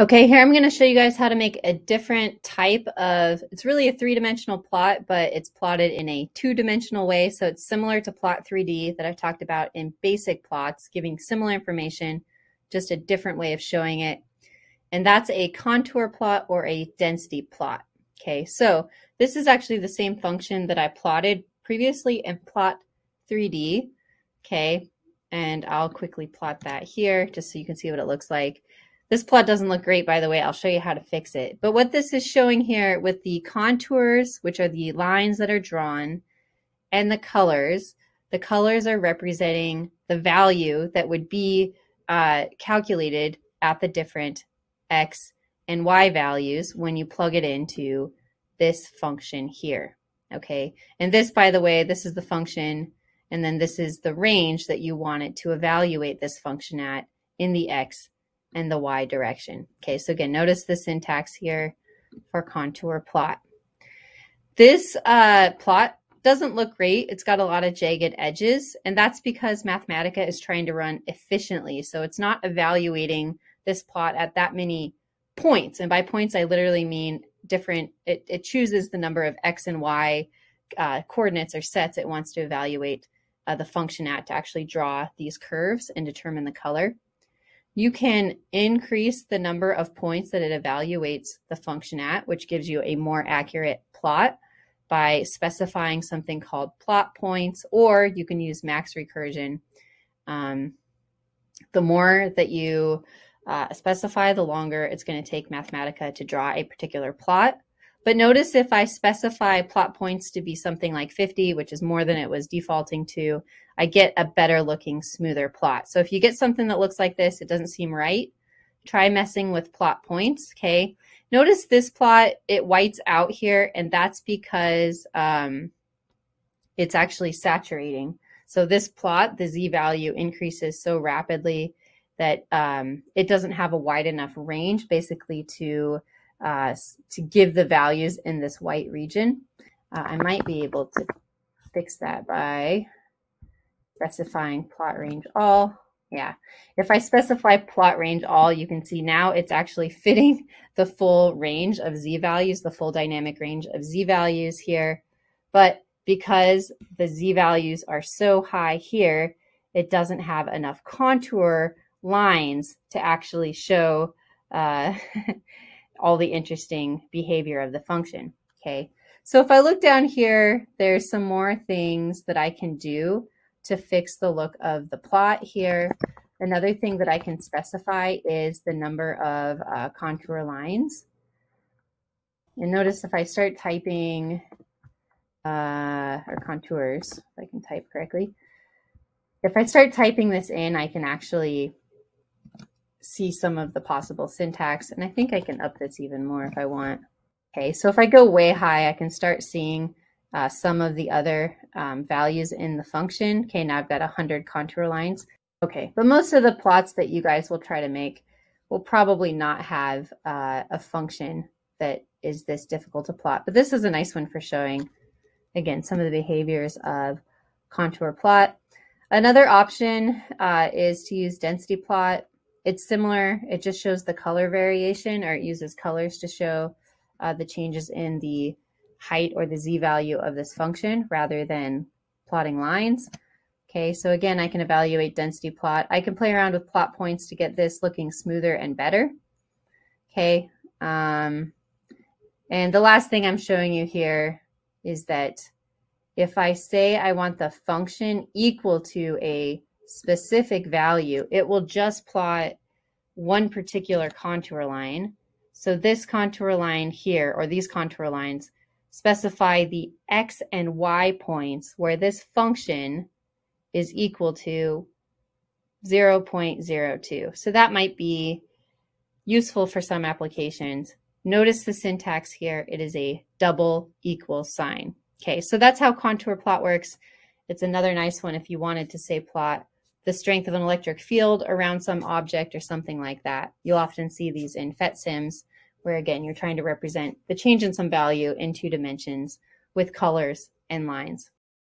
Okay, here I'm going to show you guys how to make a different type of, it's really a three-dimensional plot, but it's plotted in a two-dimensional way. So it's similar to plot 3D that I've talked about in basic plots, giving similar information, just a different way of showing it. And that's a contour plot or a density plot. Okay, so this is actually the same function that I plotted previously in plot 3D. Okay, and I'll quickly plot that here just so you can see what it looks like. This plot doesn't look great, by the way. I'll show you how to fix it. But what this is showing here with the contours, which are the lines that are drawn, and the colors, the colors are representing the value that would be uh, calculated at the different x and y values when you plug it into this function here. Okay, and this, by the way, this is the function, and then this is the range that you want it to evaluate this function at in the x and the y direction. Okay, so again, notice the syntax here for contour plot. This uh, plot doesn't look great. It's got a lot of jagged edges, and that's because Mathematica is trying to run efficiently. So it's not evaluating this plot at that many points. And by points, I literally mean different, it, it chooses the number of x and y uh, coordinates or sets it wants to evaluate uh, the function at to actually draw these curves and determine the color. You can increase the number of points that it evaluates the function at, which gives you a more accurate plot by specifying something called plot points, or you can use max recursion. Um, the more that you uh, specify, the longer it's going to take Mathematica to draw a particular plot. But notice if I specify plot points to be something like 50, which is more than it was defaulting to, I get a better looking, smoother plot. So if you get something that looks like this, it doesn't seem right, try messing with plot points, okay? Notice this plot, it whites out here, and that's because um, it's actually saturating. So this plot, the z-value increases so rapidly that um, it doesn't have a wide enough range basically to uh, to give the values in this white region. Uh, I might be able to fix that by specifying plot range all. Yeah, if I specify plot range all, you can see now it's actually fitting the full range of z values, the full dynamic range of z values here. But because the z values are so high here, it doesn't have enough contour lines to actually show uh, all the interesting behavior of the function. Okay, so if I look down here, there's some more things that I can do to fix the look of the plot here. Another thing that I can specify is the number of uh, contour lines. And notice if I start typing, uh, or contours, if I can type correctly, if I start typing this in, I can actually see some of the possible syntax. And I think I can up this even more if I want. Okay, so if I go way high, I can start seeing uh, some of the other um, values in the function. Okay, now I've got 100 contour lines. Okay, but most of the plots that you guys will try to make will probably not have uh, a function that is this difficult to plot. But this is a nice one for showing, again, some of the behaviors of contour plot. Another option uh, is to use density plot it's similar. It just shows the color variation or it uses colors to show uh, the changes in the height or the z value of this function rather than plotting lines. Okay, so again, I can evaluate density plot. I can play around with plot points to get this looking smoother and better. Okay, um, and the last thing I'm showing you here is that if I say I want the function equal to a specific value, it will just plot one particular contour line. So this contour line here, or these contour lines, specify the x and y points where this function is equal to 0.02. So that might be useful for some applications. Notice the syntax here. It is a double equal sign. Okay, so that's how contour plot works. It's another nice one if you wanted to say plot the strength of an electric field around some object or something like that. You'll often see these in PhET sims, where again, you're trying to represent the change in some value in two dimensions with colors and lines.